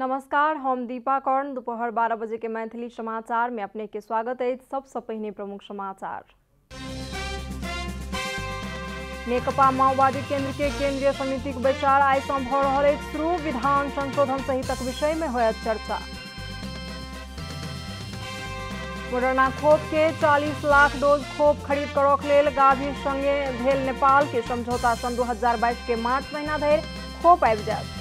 नमस्कार, हम दीपा कर्ण दोपहर 12 बजे के मैथिली समाचार में अपने के स्वागत है सबसे पहिने प्रमुख समाचार। नेकपा माओवादी केंद्र के केंद्रीय समिति के बैसार आइ सँ भऽ रहल अछि शुरू। विधान संशोधन सहितक विषय में होयत चर्चा। मोडर्ना खोप के 40 लाख डोज खोप खरीद लेल गाभी संगे भेल नेपाल के समझौता सन 2022 के मार्च महीना धरि खोप आबि जायत।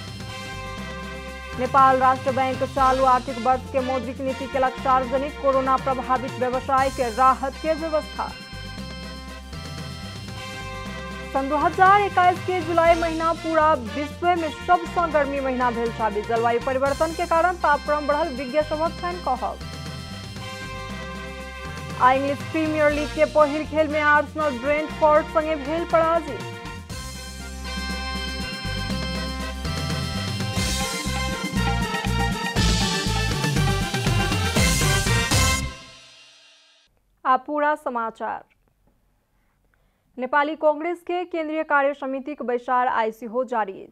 नेपाल राष्ट्र बैंक चालू आर्थिक वर्ष के मौद्रिक नीति केलक सार्वजनिक कोरोना प्रभावित व्यवसाय के राहत के व्यवस्था। सन 2021 के जुलाई महीना पूरा विश्व में सबसे गर्मी महीना भेल साबित। जलवायु परिवर्तन के कारण तापक्रम बढ़ल विज्ञ सभक छनि कहब। आ इंग्लिश प्रीमियर लीग के पहिल खेल में आर्सेनल ब्रेंटफोर्ड संगे भेल पराजित। पूरा समाचार। नेपाली कांग्रेस के केंद्रीय कार्य समिति के बैसार आइ सेहो जारी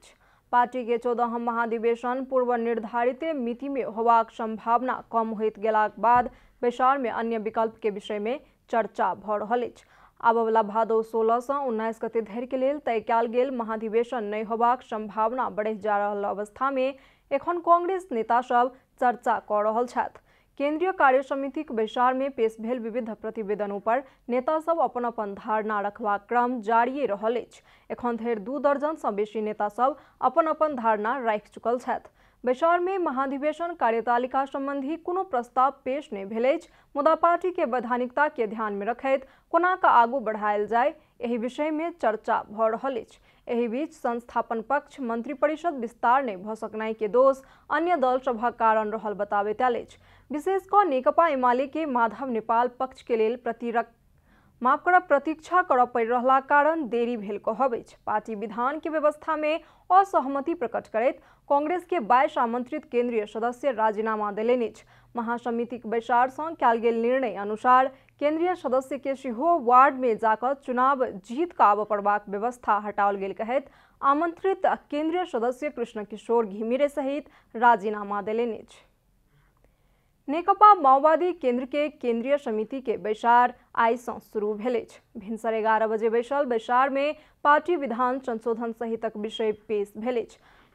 पार्टी के चौदहम महाधिवेशन पूर्व निर्धारित मिति में होबाक संभावना कम गेलाक बाद बैसार में अन्य विकल्प के विषय में चर्चा भऽ रहल अछि। आबयवला भादो सोलह सँ उन्नैस गते धरि के लेल तय कयल गेल महाधिवेशन नहीं होबाक संभावना बढ़ैत जा रहा अवस्था में एखन कांग्रेस नेता सब चर्चा कऽ रहा केंद्रीय कार्य समितिक बैसार में पेश भेल विविध प्रतिवेदनों पर नेता सब अपन अपन धारणा रखबाक क्रम जारिये रहल एखन धरि दू दर्जन सँ बेसी नेता सब अपन अपन धारणा राखि चुकल बैसार में महाधिवेशन कार्यतालिका संबंधी कोनो प्रस्ताव पेश नहि भेल मुदा पार्टी के वैधानिकता के ध्यान में रखैत कोना कऽ आगू बढ़ायल जाय, एहि विषय में चर्चा भऽ रहल अछि। एहि बीच संस्थापन पक्ष, मंत्रिपरिषद विस्तार नहि भऽ सकनाइ के दोष अन्य दल सभक कारण रहल बताबैत आयल विशेष कऽ नेकपा एमाले के माधव नेपाल पक्ष के लेल प्रतिरक माफ़ करब, प्रतीक्षा कर पड़ि रहला कारण देरी भेल कहब अछि। पार्टी विधान के व्यवस्था में असहमति प्रकट करैत कांग्रेस के 22 आमंत्रित केंद्रीय सदस्य राजीनामा देलनि महासमितिक बैसार से कयल गेल निर्णय अनुसार केंद्रीय सदस्य के सेहो वार्ड में जाकर चुनाव जीत का आब पड़बाक व्यवस्था हटाओल गेल कहैत आमंत्रित केंद्रीय सदस्य कृष्ण किशोर घिमिरे सहित राजीनामा देलनि नेकपा माओवादी केंद्र के केंद्रीय समिति के बैसार आइ सँ शुरू भिनसर एगारह बजे बैसल बैसार में पार्टी विधान संशोधन सहितक विषय पेश भेल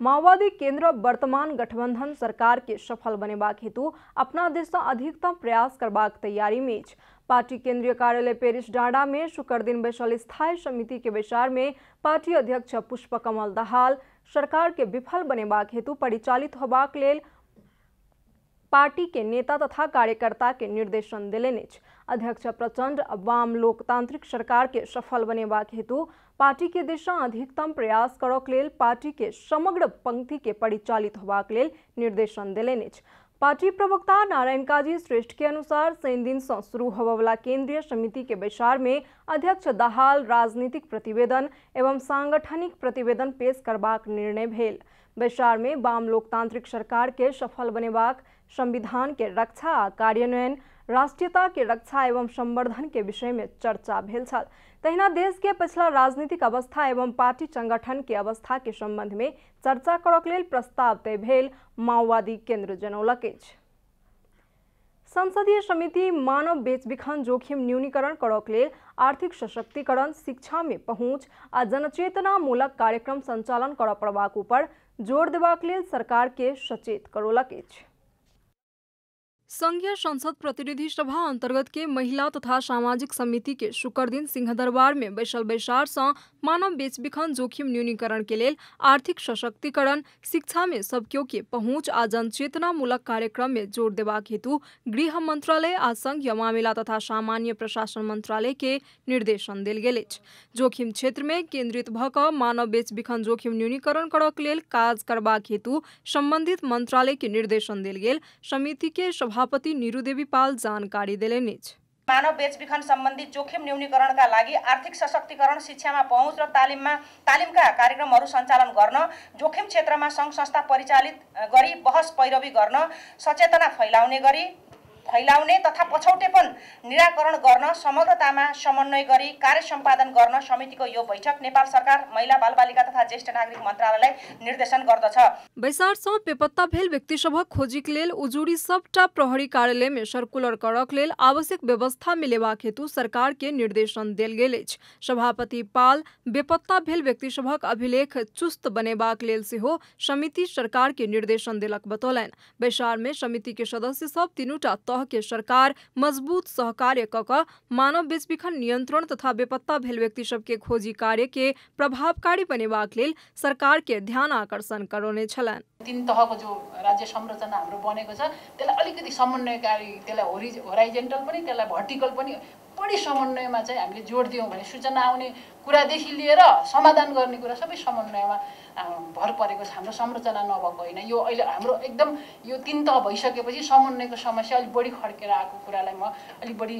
माओवादी केंद्र वर्तमान गठबंधन सरकार के सफल बनेबाक हेतु अपना दिस सँ अधिकतम प्रयास करबाक तैयारी में पार्टी केंद्रीय कार्यालय पेरिस डांडा में शुक्र दिन बैसल स्थायी समिति के बैसार में पार्टी अध्यक्ष पुष्प कमल दहाल सरकार के विफल बनेबाक हेतु परिचालित होबाक लेल पार्टी के नेता तथा कार्यकर्ता के निर्देशन देलनि अध्यक्ष प्रचंड वाम लोकतांत्रिक सरकार के सफल बनेबाक हेतु पार्टी के दिशा अधिकतम प्रयास करक लेल पार्टी के समग्र पंक्ति के परिचालित होबाक लेल निर्देशन देलनि पार्टी प्रवक्ता नारायण काजी श्रेष्ठ के अनुसार शनि दिन से शुरू होबयवला केंद्रीय समिति के बैसार में अध्यक्ष दहाल राजनीतिक प्रतिवेदन एवं सांगठनिक प्रतिवेदन पेश करबाक निर्णय भेल। बैसार में वाम लोकतांत्रिक सरकार के सफल बनेबाक संविधान के रक्षा आ कार्यान्वयन, राष्ट्रीयता के रक्षा एवं संवर्धन के विषय में चर्चा भेल छल। तहिना देश के पछिला राजनीतिक अवस्था एवं पार्टी संगठन के अवस्था के संबंध में चर्चा करक लेल प्रस्ताव तय भेल, माओवादी केंद्र जनौलक अछि। संसदीय समिति मानव बेचबिखन जोखिम न्यूनीकरण करक लेल आर्थिक सशक्तिकरण, शिक्षा में पहुँच आ जनचेतना मूलक कार्यक्रम संचालन करऽ पड़बाक ऊपर ज़ोर देबाक लेल सरकार के सचेत करौलक अछि। संघीय संसद प्रतिनिधि सभा अंतर्गत के महिला तथा सामाजिक समिति के शुक्र दिन सिंहदरबार में बैसल बैसार सँ मानव बेचबिखन जोखिम न्यूनीकरण के लेल आर्थिक सशक्तिकरण, शिक्षा में सब के पहुँच आ जनचेतना मूलक कार्यक्रम में ज़ोर देबाक हेतु गृह मंत्रालय आ संघीय मामिला तथा सामान्य प्रशासन मंत्रालय के निर्देशन देल गेल जोखिम क्षेत्र में केंद्रित भऽ मानव बेचबिखन जोखिम न्यूनीकरण करक काज करबाक हेतु संबंधित मंत्रालय के निर्देशन देल गेल। समिति के सभा सभापति नीरू देवी पाल जानकारी देलनि अछि। मानव बेचबिखन सम्बन्धी जोखिम न्यूनीकरणका लागि आर्थिक सशक्तिकरण शिक्षामा पहुँच र तालिममा तालिमका कार्यक्रमहरू सञ्चालन गर्न जोखिम क्षेत्रमा सङ्घ संस्था परिचालित गरी बहस पैरवी गर्न सचेतना फैलाउने गरी फैलाउने तथा पछौटेपन निराकरण गर्न समग्रतामा समन्वय गरी कार्य सम्पादन गर्न समितिको यो बैठक नेपाल सरकार महिला बालबालिका तथा ज्येष्ठ नागरिक मन्त्रालयलाई निर्देशन गर्दछ। बैसार सँ बेपत्ता भेल व्यक्ति सभक खोजीक लेल उजुरी सबटा प्रहरी कार्यालय में सर्कुलर करक लेल आवश्यक व्यवस्था मिलेबाक हेतु सरकार के निर्देशन देल गेल अछि। सभापति पाल बेपत्ता भेल व्यक्ति सभक अभिलेख चुस्त बनेबाक लेल सेहो समिति सरकार के निर्देशन देलक बतौलनि। बैसार में समिति के सदस्य सब तीनूटा तह के सरकार मजबूत सहकार्य क क मानव बेचबिखन नियंत्रण तथा बेपत्ता भेल व्यक्ति सब के खोजी कार्य के प्रभावकारी बनेबाक लेल सरकार के ध्यान आकर्षण करौने छलनि। तिन तहको जो राज्य संरचना हाम्रो बनेको छ त्यसलाई अलिकति समन्वयकारी त्यसलाई होराइजेन्टल पनि त्यसलाई भर्टिकल पनि बढी समन्वयमा चाहिँ हामीले जोड दियौँ भने सूचना आउने कुरादेखि लिएर समाधान गर्ने कुरा सबै समन्वयमा भर परेको छ। हाम्रो संरचना नभएको होइन। यो अहिले हाम्रो एकदम यो तिन तह भइसकेपछि समन्वयको समस्या अलिक बढी खड्केर आएको कुरालाई म अलिक बढी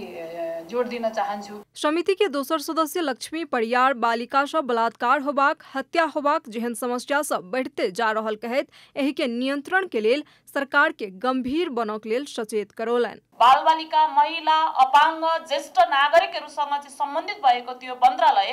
जोड दिन चाहन्छु। समिति के दोसर सदस्य लक्ष्मी परियार बालिका सब बलात्कार होबाक हत्या होबाक जेहन समस्या सब बढ़ते जा रहल कहैत एहि के नियंत्रण के लेल सरकार के गंभीर बनक लेल सचेत करौलनि। बालबालिका महिला अपाङ्ग ज्येष्ठ नागरिकहरूसँग चाहिँ सम्बन्धित भएको त्यो मन्त्रालय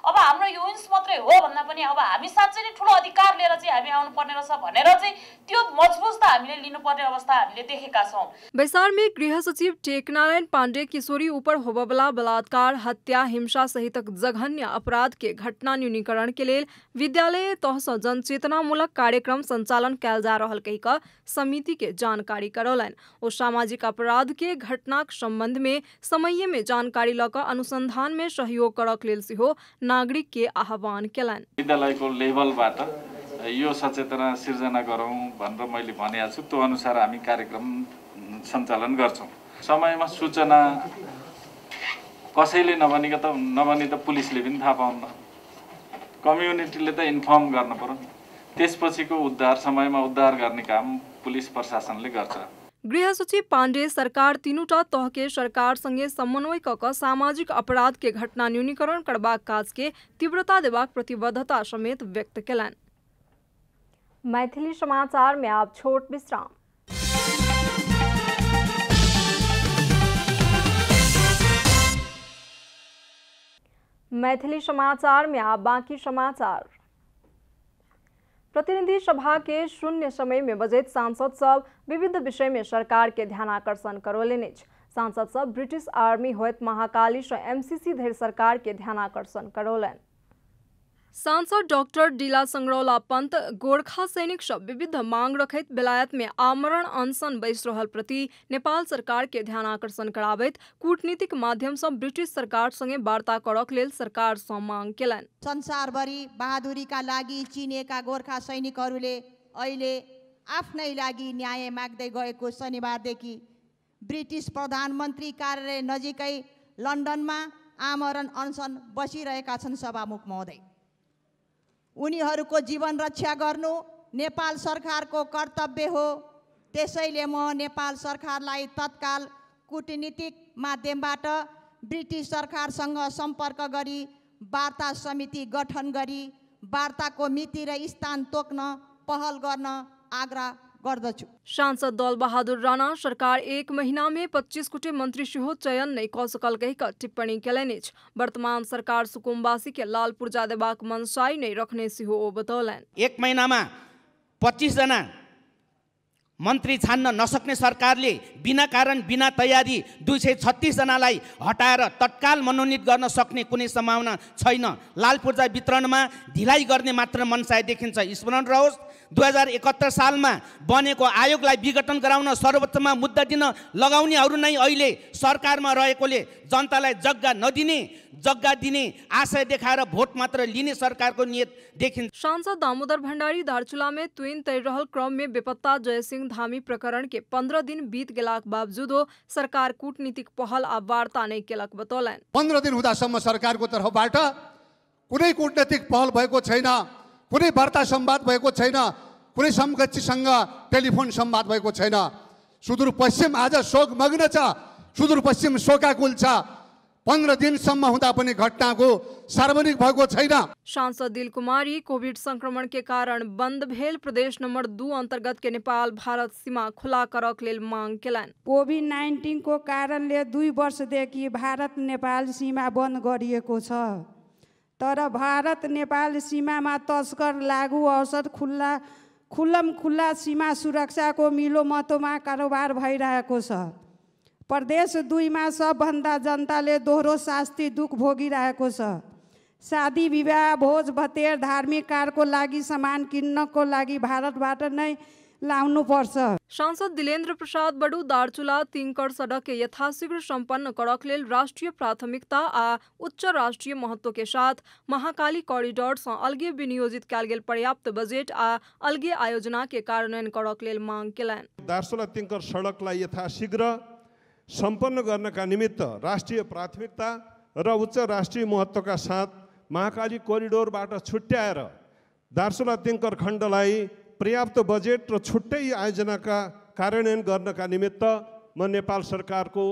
अब हाम्रो युन्स मात्रै हो भन्दा अब हामी साँच्चै नै अधिकार लिएर चाहिँ हामी आउनुपर्ने रहेछ भनेर चाहिँ त्यो अवस्था हामीले देखेका छौँ। बैसार में गृह सचिव टेकनारायण पांडे किशोरी ऊपर होबवला बलात्कार, हत्या, हिंसा सहितक जघन्य अपराध के घटना न्यूनीकरण के लेल विद्यालय तह सँ जनचेतनामूलक कार्यक्रम संचालन कयल जा रहल कहि समिति के जानकारी करौलनि। ओ सामाजिक अपराध के घटनाक संबंध में समये में जानकारी लऽ कऽ अनुसंधान में सहयोग करक लेल सेहो नागरिक के आह्वान विद्यालयको लेभलबाट यो सचेतना सिर्जना गरौँ भनेर मैले भनेको छु। त्यो अनुसार हामी कार्यक्रम सञ्चालन गर्छौँ। समयमा सूचना कसैले नभनेको त नभने त पुलिसले पनि थाहा पाउन्न। कम्युनिटीले त इन्फर्म गर्न पर्यो। त्यसपछिको उद्धार समयमा उद्धार गर्ने काम पुलिस प्रशासनले गर्छ। गृह सचिव पांडे सरकार तीनूटा तह के सरकार संगे समन्वय सामाजिक अपराध के घटना न्यूनीकरण करबाक काज के तीव्रता देबाक प्रतिबद्धता समेत व्यक्त केलनि मैथिली समाचार में आप छोट विश्राम। मैथिली समाचार में आप बाकी समाचार। प्रतिनिधि सभा के शून्य समय में बजैत सांसद सब विविध विषय में सरकार के ध्यान आकर्षण करौलनि सांसद सब ब्रिटिश आर्मी होत महाकाली से एमसीसी धर सरकार के ध्यान आकर्षण करौलनि। सांसद डॉक्टर डीला संगरौला पंत गोरखा सैनिक सब विविध मांग रखैत बेलायत में आमरण अनशन बैस रहल प्रति नेपाल सरकार के ध्यान आकर्षण कराबैत कूटनीतिक माध्यम सँ ब्रिटिश सरकार संगे वार्ता करक सरकार सँ मांग संसारभरि बहादुरीका लागि चिनिएका गोर्खा सैनिकहरूले अहिले आफ्नै लागि न्याय माग्दै गएको शनिबारदेखि ब्रिटिस प्रधानमन्त्री कार्यालय नजिकै लन्डनमा आमरण अनसन बसिरहेका छन् सभामुख महोदय। उनीहरूको जीवन रक्षा गर्नु नेपाल सरकारको कर्तव्य हो। त्यसैले म नेपाल सरकारलाई तत्काल कूटनीतिक माध्यमबाट ब्रिटिस सरकारसँग सम्पर्क गरी वार्ता समिति गठन गरी वार्ताको मिति र स्थान तोक्न पहल गर्न आग्रह गर्दछु। सांसद दल बहादुर राणा सरकार एक महीना में पच्चीस गोटे मंत्री सेहो चयन नहीं कऽ सकल कहि कऽ टिप्पणी केलनि अछि। वर्तमान सरकार सुकुम्बासी के लाल पूर्जा देबाक मनसाई नहीं रखने सेहो ओ बतौलनि। एक महिनामा पच्चिसजना मन्त्री छान्न नसक्ने सरकारले बिना कारण बिना तयारी दुई सय छत्तिसजनालाई हटाएर तत्काल मनोनित गर्न सक्ने कुनै सम्भावना छैन। लाल पूर्जा वितरणमा ढिलाइ गर्ने मात्र मनसाय देखिन्छ। स्मरण रहोस् दुई हजार एकहत्तर सालमा बनेको आयोगलाई विघटन गराउन सर्वोच्चमा मुद्दा दिन लगाउनेहरू नै अहिले सरकारमा रहेकोले जनतालाई जग्गा नदिने जग्गा दिने आशय देखाएर भोट मात्र लिने सरकारको नियत देखिन्छ। सांसद दामोदर भण्डारी दार्चुला में ट्विन तैर रहल क्रम में बेपत्ता जयसिंह धामी प्रकरण के पंद्रह दिन बीत गेलाक बावजूदो सरकार कूटनीतिक पहल आ वार्ता नहीं केलक बतौलनि। पन्ध्र दिन हुँदासम्म सरकारको तर्फबाट कुनै कूटनैतिक पहल भएको छैन। कुनै वार्ता संवाद भएको छैन कुनै समकक्षीसँग टेलिफोन संवाद भएको छैन। सुदूरपश्चिम आज शोकमग्न छ सुदूरपश्चिम शोकाकुल छ। पन्ध्र दिनसम्म हुँदा पनि घटनाको सार्वजनिक भएको छैन। सांसद दिल कुमारी कोविड संक्रमण के कारण बंद भेल प्रदेश नंबर दू अंतर्गत के नेपाल भारत सीमा खुला करक लेल मांग केलनि। कोभिड नाइन्टिनको कारणले दुई वर्षदेखि भारत नेपाल सीमा बन्द गरिएको छ। तर भारत नेपाल सीमामा तस्कर लागु औषध खुल्ला खुल्लम खुल्ला सीमा सुरक्षाको मिलो मतोमा कारोबार भइरहेको छ। प्रदेश दुईमा सबभन्दा जनताले दोहोरो शास्ति दुःख भोगिरहेको छ। शादी विवाह भोज भतेर धार्मिक कारको लागि सामान किन्नको लागि भारतबाट नै लाउनुपर्छ। सांसद दिलेन्द्र प्रसाद बडू दार्चुला तिंकर सड़क के यथाशीघ्र संपन्न करक लेल राष्ट्रीय प्राथमिकता आ उच्च राष्ट्रीय महत्व के साथ महाकाली कॉरिडोर सँ अलगे विनियोजित कयल गेल पर्याप्त बजेट आ अलगे आयोजना के कार्यान्वयन करक लेल मांग केलनि। दार्चुला तिङ्कर सडकलाई यथाशीघ्र सम्पन्न गर्नका निमित्त राष्ट्रिय प्राथमिकता र उच्च राष्ट्रिय महत्त्वका साथ महाकाली कोरिडोरबाट छुट्याएर दार्चुला तिङ्कर खण्डलाई पर्याप्त बजेट र छुट्टै आयोजनाका कार्यान्वयन गर्नका निमित्त म नेपाल सरकारको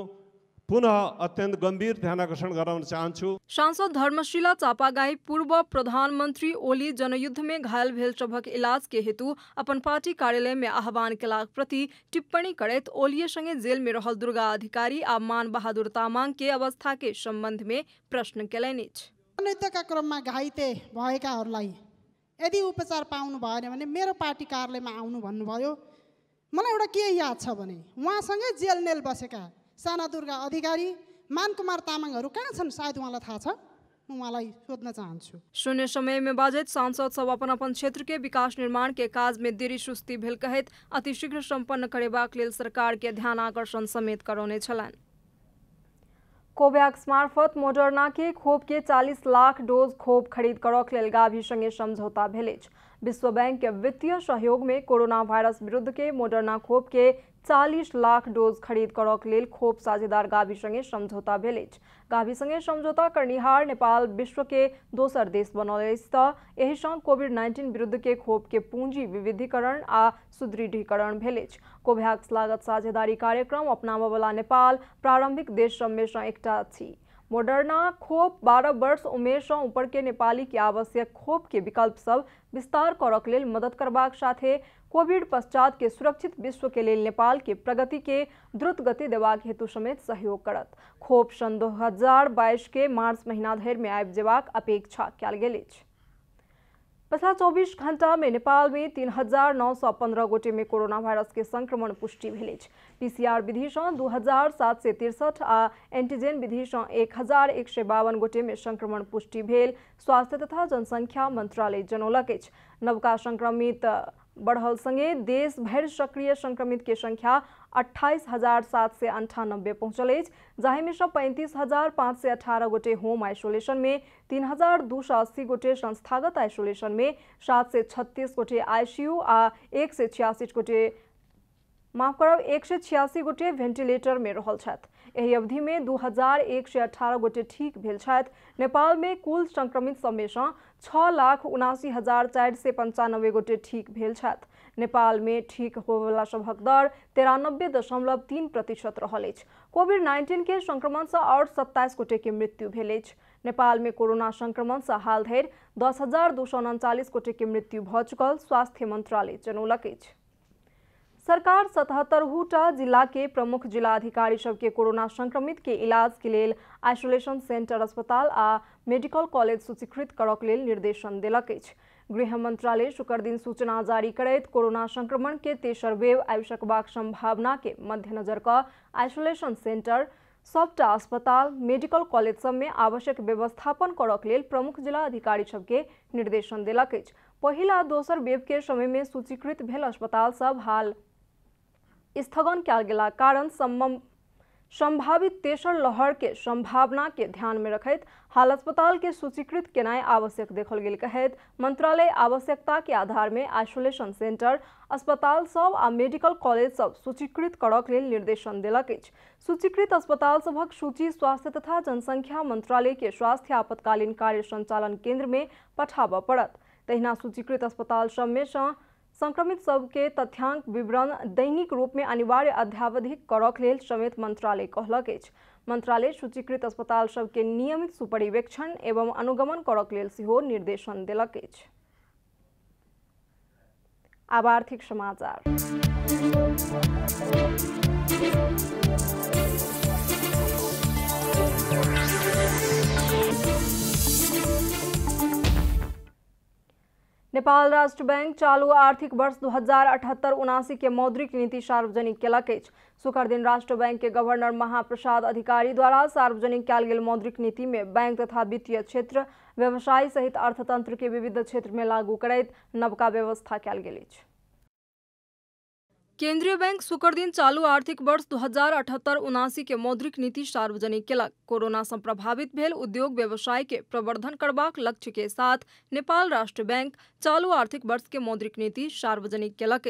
पुनः अत्यन्त गम्भीर ध्यानकर्षण गराउन चाहन्छु। सांसद धर्मशिला चापागाई पूर्व प्रधानमंत्री ओली जनयुद्ध में घायल भेल सभक इलाज के हेतु अपन पार्टी कार्यालय में आह्वान केलाक प्रति टिप्पणी करैत ओलिए संगे जेल में रहल दुर्गा अधिकारी आ मान बहादुर तामाङ के अवस्था के सम्बन्ध में प्रश्न केलनि नृत्यका क्रममा घाइते भएकाहरूलाई यदि उपचार पाउनु भएन भने मेरो पार्टी कार्यालयमा आउनु भन्नुभयो मलाई एउटा के याद छ भने उहाँसँगै जेल नेल बसेका साना दुर्गा अधिकारी मानकुमार तामाङहरू कहाँ छन्? सायद उहाँलाई थाहा छ। म उहाँलाई सोध्न चाहन्छु। शून्य समय में बाजैत सांसद सब अपन अपन क्षेत्र के विकास निर्माण के काज में देरी सुस्ती भेल कहैत अतिशीघ्र संपन्न करेबाक लेल सरकार के ध्यान आकर्षण समेत करौने छलनि। कोवैक्स मार्फत मोडर्ना के खोप के 40 लाख डोज खोप खरीद करक लेल गाभी संगे समझौता भेल विश्व बैंक के वित्तीय सहयोग में कोरोना वायरस विरुद्ध के मोडर्ना खोप के 40 लाख डोज खरीद करक लेल खोप साझेदार गाभी संगे समझौता भेल गाभी संगे समझौता करनिहार नेपाल विश्व के दोसर देश बनल अछि तऽ एहि सँ कोविड नाइन्टीन विरुद्ध के खोप के पूंजी विविधीकरण आ सुदृढ़ीकरण भेल लागत साझेदारी कार्यक्रम अपनाबयवला नेपाल प्रारंभिक देश सभ में सँ अछि। मोडर्ना खोप बारह वर्ष उमेर से ऊपर के नेपाली के आवश्यक खोप के विकल्प सब विस्तार करक लेल मदद करबाक साथे कोविड पश्चात के सुरक्षित विश्व के लिए नेपाल के प्रगति के द्रुत गति देबाक हेतु समेत सहयोग करत। खोप सन दो हज़ार बाईस के मार्च महीना धरि में आबि जेबाक अपेक्षा कयल गेल अछि। पिछला 24 घंटा में नेपाल में तीन हज़ार नौ सौ पंद्रह गोटे में कोरोना वायरस के संक्रमण पुष्टि पीसीआर विधि से दू हज़ार सात सौ तिरसठ आ एंटीजेन विधि से एक हज़ार एक सौ बावन गोटे में संक्रमण पुष्टि स्वास्थ्य तथा जनसंख्या मंत्रालय जनौलक नवका संक्रमित बढ़ल संगे देश भरि सक्रिय संक्रमित के संख्या अट्ठाईस हज़ार सात सय अंठानब्बे पहुंचल अछि जाहि में सँ पैंतीस हज़ार पाँच सय अठारह गोटे होम आइसोलेशन में, तीन हज़ार दू सौ अस्सी गोटे संस्थागत आइसोलेशन में, सात सय छत्तीस गोटे आईसीयू आ एक सय छियासी गोटे, माफ़ करब, एक सय छियासी गोटे वेंटिलेटर में रहल छथि। एहि अवधि में दू हज़ार एक सय अठारह गोटे ठीक भेल नेपाल में कुल संक्रमित सब में सँ छओ लाख उनासी हजार चारि सय पंचानब्बे गोटे ठीक भेल छथि। नेपाल में ठीक होबयवला सभक दर तेरानब्बे दशमलव तीन प्रतिशत रहल अछि। कोविड नाइन्टीन के संक्रमण सँ आओर सत्ताईस गोटे के मृत्यु भेल अछि। नेपाल में कोरोना संक्रमण सँ हाल धरि दस हजार दू सौ उनचालीस गोटे के मृत्यु भऽ चुकल स्वास्थ्य मंत्रालय जनौलक अछि। सरकार सतहत्तरहूटा जिला के प्रमुख जिलाधिकारी सबके कोरोना संक्रमित के इलाज के लेल आइसोलेशन सेंटर, अस्पताल आ मेडिकल कॉलेज सूचीकृत करक लेल निर्देशन देलक गृह मंत्रालय शुक्र दिन सूचना जारी करैत कोरोना संक्रमण के तेसर वेव आबि सकबाक संभावना के मद्देनजर कऽ आइसोलेशन सेंटर, सबटा अस्पताल, मेडिकल कॉलेज सब में आवश्यक व्यवस्थापन करक लेल प्रमुख जिला अधिकारी सबके निर्देशन देलक पहिल आ दोसर वेव के समय में सूचीकृत भेल अस्पताल सब हाल स्थगन कयल गेला कारण संभावित तेसर लहर के संभावना के ध्यान में रखैत हाल अस्पताल के सूचीकृत केनाइ आवश्यक देखल गेल, कहैत मंत्रालय आवश्यकता के आधार में आइसोलेशन सेंटर, अस्पताल सब आ मेडिकल कॉलेज सब सूचीकृत करक लेल निर्देशन देलक सूचीकृत अस्पताल सभक सूची स्वास्थ्य तथा जनसंख्या मंत्रालय के स्वास्थ्य आपातकालीन कार्य संचालन केंद्र में पठाबऽ पड़त। तहिना सूचीकृत अस्पताल सब में सँ संक्रमित सबके तथ्यांक विवरण दैनिक रूप में अनिवार्य अध्यावधिक करक लेल समेत मंत्रालय कहलक मंत्रालय सूचीकृत अस्पताल सबके नियमित सुपरिवेक्षण एवं अनुगमन करक लेल सेहो निर्देशन देलक समाचार। नेपाल राष्ट्र बैंक चालू आर्थिक वर्ष दू हज़ार उनासी के मौद्रिक नीति सार्वजनिक कलक शुक्र दिन राष्ट्र बैंक के गवर्नर महाप्रसाद अधिकारी द्वारा सार्वजनिक कैल गेल मौद्रिक नीति में बैंक तथा वित्तीय क्षेत्र, व्यवसाय सहित अर्थतंत्र के विविध क्षेत्र में लागू करैत नवका व्यवस्था कैल गेल केंद्रीय बैंक शुक्र दिन चालू आर्थिक वर्ष दू हज़ार अठहत्तर उनासी के मौद्रिक नीति सार्वजनिक केलक। कोरोना सँ प्रभावित भेल उद्योग व्यवसाय के प्रवर्धन करबाक लक्ष्य के साथ नेपाल राष्ट्र बैंक चालू आर्थिक वर्ष के मौद्रिक नीति सार्वजनिक केलक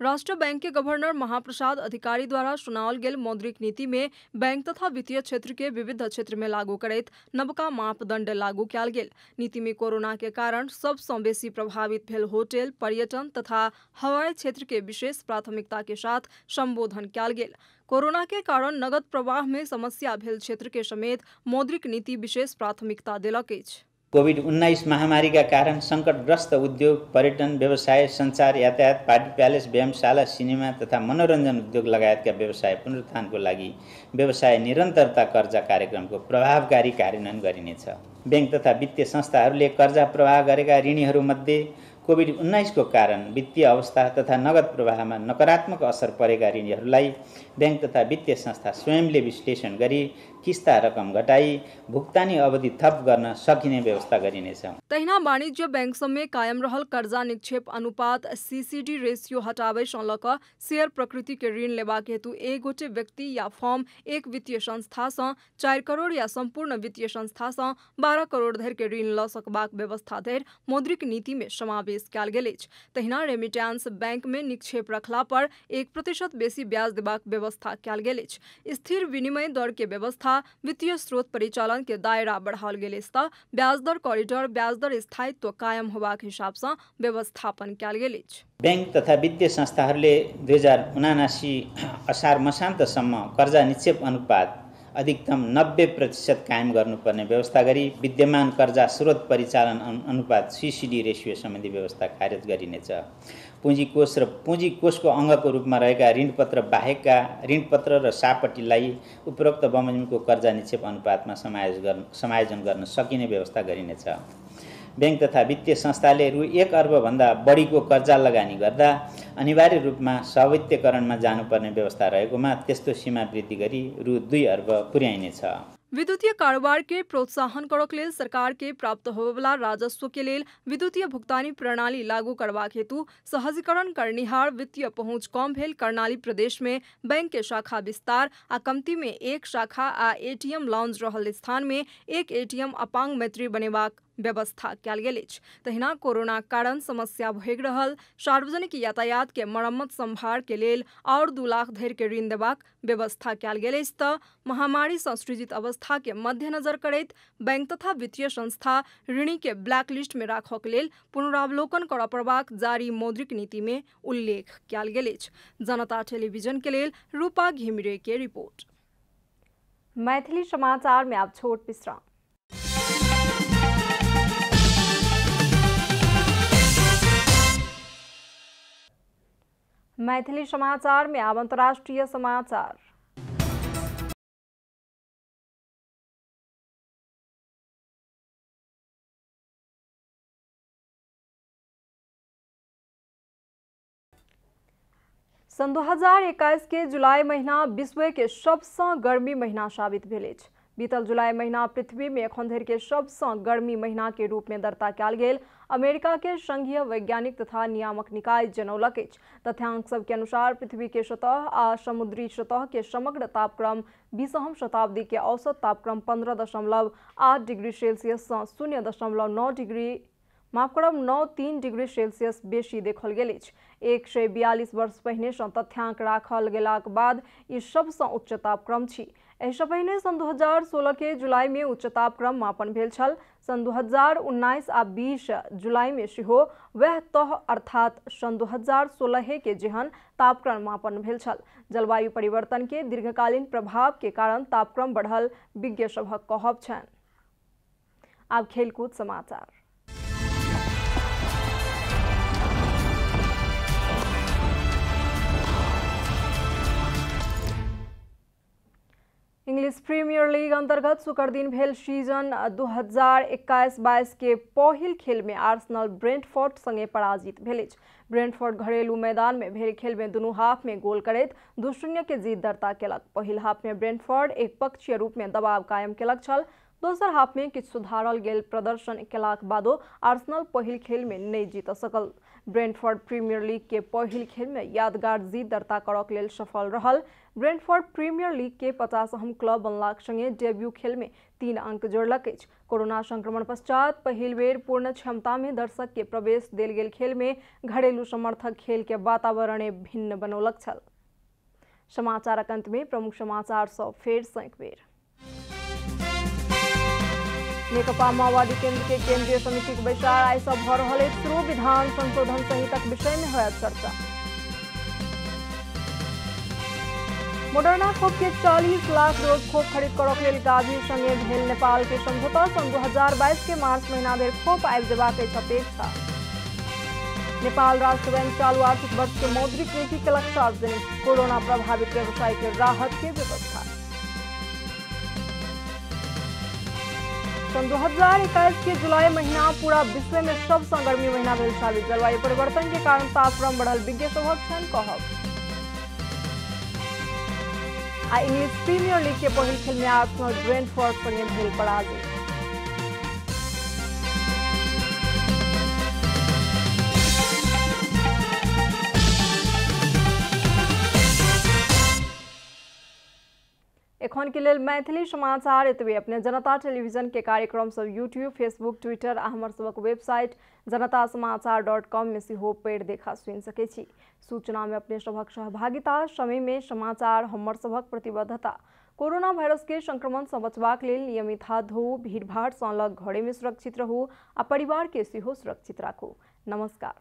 राष्ट्र बैंक के गवर्नर महाप्रसाद अधिकारी द्वारा सुनाओल गेल मौद्रिक नीति में बैंक तथा वित्तीय क्षेत्र के विविध क्षेत्र में लागू करैत नवका मापदंड लागू कयल गेल। नीति में कोरोना के कारण सबसँ बेसी प्रभावित भेल होटल, पर्यटन तथा हवाई क्षेत्र के विशेष प्राथमिकता के साथ संबोधन कयल गेल। कोरोना के कारण नगद प्रवाह में समस्या भेल क्षेत्र के समेत मौद्रिक नीति विशेष प्राथमिकता देलक अछि। कोभिड उन्नाइस महामारीका कारण सङ्कटग्रस्त उद्योग पर्यटन व्यवसाय सञ्चार यातायात पार्टी प्यालेस व्यायामशाला सिनेमा तथा मनोरञ्जन उद्योग लगायतका व्यवसाय पुनरुत्थानको लागि व्यवसाय निरन्तरता कर्जा कार्यक्रमको प्रभावकारी कार्यान्वयन गरिनेछ। ब्याङ्क तथा वित्तीय संस्थाहरूले कर्जा प्रवाह गरेका ऋणीहरूमध्ये कोभिड उन्नाइसको कारण वित्तीय अवस्था तथा नगद प्रवाहमा नकारात्मक असर परेका ऋणीहरूलाई ब्याङ्क तथा वित्तीय संस्था स्वयंले विश्लेषण गरी किस्ता रकम घटाई, भुक्तानी अवधि थप गर्न सकिने व्यवस्था गरिनेछ। तहिना वाणिज्य बैंक सबमे कायम रहल कर्जा निक्षेप अनुपात सीसीडी रेशियो हटाबै सँ कऽ शेयर प्रकृति के ऋण लेबाक हेतु एक गोटे व्यक्ति या फर्म एक वित्तीय संस्था सँ चारि करोड़ या संपूर्ण वित्तीय संस्था सँ बारह करोड़ धरि के ऋण लऽ सकबाक व्यवस्था धरि मौद्रिक नीति में समावेश गेल अछि। तहिना रेमिटेंस बैंक में निक्षेप रखला पर एक प्रतिशत बेसी ब्याज देबाक व्यवस्था कयल गेल अछि। स्थिर विनिमय दर के व्यवस्था वित्तीय स्रोत परिचालन के दायरा बढ़ाओल गेल अछि तऽ ब्याज दर कॉरिडोर ब्याज दर स्थायित्व कायम होबाक हिसाब सँ व्यवस्थापन कयल गेल अछि। तथा वित्तीय संस्थाहरूले दुई हजार उनासी असार मसान्तसम्म कर्जा निक्षेप अनुपात अधिकतम नब्बे प्रतिशत कायम गर्नुपर्ने व्यवस्था गरी विद्यमान कर्जा स्रोत परिचालन अनुपात सिसिडी रेसियो सम्बन्धी व्यवस्था खारेज गरिनेछ। पुँजी कोष र पुँजी कोषको अङ्गको रूपमा रहेका ऋणपत्र बाहेकका ऋणपत्र र सापट्टिलाई उपरोक्त बमोजिमको कर्जा निक्षेप अनुपातमा समायोज गर्न समायोजन गर्न सकिने व्यवस्था गरिनेछ। ब्याङ्क तथा वित्तीय संस्थाले रु एक अर्बभन्दा बढीको कर्जा लगानी गर्दा अनिवार्य रूपमा स्वायत्तीकरणमा जानुपर्ने व्यवस्था रहेकोमा त्यस्तो सीमा वृद्धि गरी रु दुई अर्ब पुर्याइनेछ। विद्युतीय कारोबार के प्रोत्साहन करक लेल सरकार के प्राप्त होबला राजस्व के लेल विद्युतीय भुगतानी प्रणाली लागू करवा हेतु सहजीकरण करनिहार वित्तीय पहुँच कम भेल। कर्णाली प्रदेश में बैंक के शाखा विस्तार आ कमती में एक शाखा आ एटीएम लॉन्ज रहल स्थान में एक एटीएम अपांग मैत्री बनेबाक व्यवस्था गेल अछि। तहिना कोरोना कारण समस्या भोगि रहल, सार्वजनिक यातायात के मरम्मत संभार के लेल और दू लाख धरि के ऋण देबाक व्यवस्था गेल अछि तऽ महामारी सँ सृजित अवस्था के मद्देनजर करैत बैंक तथा वित्तीय संस्था ऋणी के ब्लैक लिस्ट में राखक लेल पुनरावलोकन करऽ पड़बाक जारी मौद्रिक नीति में उल्लेख गेल अछि। जनता टेलीविज़न के लेल रूपा घिमिरे के रिपोर्ट। मैथिली समाचार में आप छोट विश्राम। मैथिली समाचार में अब अंतर्राष्ट्रीय समाचार। सन 2021 के जुलाई महीना विश्व के सबसँ गर्मी महीना साबित भेल अछि। बीतल जुलाई महीना पृथ्वी में एखन धरि के सबसँ गर्मी महीना के रूप में दर्ता कयल गेल। अमेरिका के संघीय वैज्ञानिक तथा नियामक निकाय जनौलक तथ्यांक सब के अनुसार पृथ्वी के सतह आ समुद्री सतह के समग्र तापक्रम बीसम शताब्दी के औसत तापक्रम पंद्रह दशमलव आठ डिग्री सेल्सियस से शून्य दशमलव नौ डिग्री माफ़ करब नौ तीन डिग्री सेल्सियस बेसी देखल गेल एक सय बयालीस वर्ष पहिने से तथ्यांक राखल गेलाक बाद ई सबसँ उच्च तापक्रम छी एहिसँ पहिने सन 2016 के जुलाई में उच्च तापक्रम मापन भेल छल। सन 2019 आ 20 जुलाई में सेहो वह तह अर्थात सन 2016 के जेहन तापक्रम मापन भेल छल। जलवायु परिवर्तन के दीर्घकालीन प्रभाव के कारण तापक्रम बढ़ल, विज्ञ सभक कहब छनि। आब खेलकूद समाचार। इंग्लिश प्रीमियर लीग अंतर्गत शुक्र दिन भेल सीज़न दू हज़ार एक्काइस बाईस के पहिल खेल में आर्सनल ब्रेंटफोर्ड संगे पराजित भेल ब्रेंटफोर्ड घरेलू मैदान में भेल खेल में दुनू हाफ़ में गोल करैत दू शून्य के जीत दर्ता केलक। पहिल हाफ़ में ब्रेंटफोर्ड एक पक्षीय रूप में दबाव कायम केलक छल। दोसर हाफ़ में किछु सुधारल गेल प्रदर्शन केलाक बादो आर्सनल पहिल खेल में नहीं जीत सकल। ब्रेंटफोर्ड प्रीमियर लीग के पहिल खेल में यादगार जीत दर्ता करक लेल सफल रहल। ब्रेंटफोर्ड प्रीमियर लीग के पचासहम क्लब बनलाक संगे डेब्यू खेल में तीन अंक जोड़लक कोरोना संक्रमण पश्चात पहिल बेर पूर्ण क्षमता में दर्शक के प्रवेश देल गेल खेल में घरेलू समर्थक खेल के वातावरणे भिन्न बनौलक समाचारक अंत में प्रमुख समाचार सब फेर सँ एक बेर। नेकपा माओवादी केंद्र के केंद्रीय समिति के बैसार सब भऽ रहल अछि। शुरू विधान संशोधन सहितक विषय में होयत चर्चा। मोडर्ना खोप के 40 लाख डोज खोप खरीद करक गाजी संगे भेल नेपाल के समझौता सन 2022 के मार्च महीना धरि खोप आबि जेबाक अपेक्षा। नेपाल राष्ट्र बैंक चालू आर्थिक वर्ष के मौद्रिक नीति केलक सार्वजनिक कोरोना प्रभावित व्यवसाय के राहत के व्यवस्था। सन 2021 के जुलाई महीना पूरा विश्व में सबसे गर्मी महीना भेल साबित। जलवायु परिवर्तन के कारण तापक्रम बढ़ल, विज्ञ सभक कहब। आ इंग्लिश प्रीमियर लीग के पहल खेल में आर्सेनल ब्रेंटफोर्ड संगे भेल पराजय एखन के लेल मैथिली समाचार एतबे अपने जनता टेलीविज़न के कार्यक्रम सब यूट्यूब, फेसबुक, ट्विटर आ हमर सबक वेबसाइट जनता समाचार डॉट कॉम में सेहो पढ़ि देखा सुनि सकै छी। सूचना में अपने सभक सहभागिता समय में समाचार, हमर सभक प्रतिबद्धता, कोरोना वायरस के संक्रमण सँ बचबाक लेल नियमित हाथ धोऊ भीड़ भाड़ सँ अलग घरे में सुरक्षित रहू आ परिवार के सेहो सुरक्षित राखू। नमस्कार।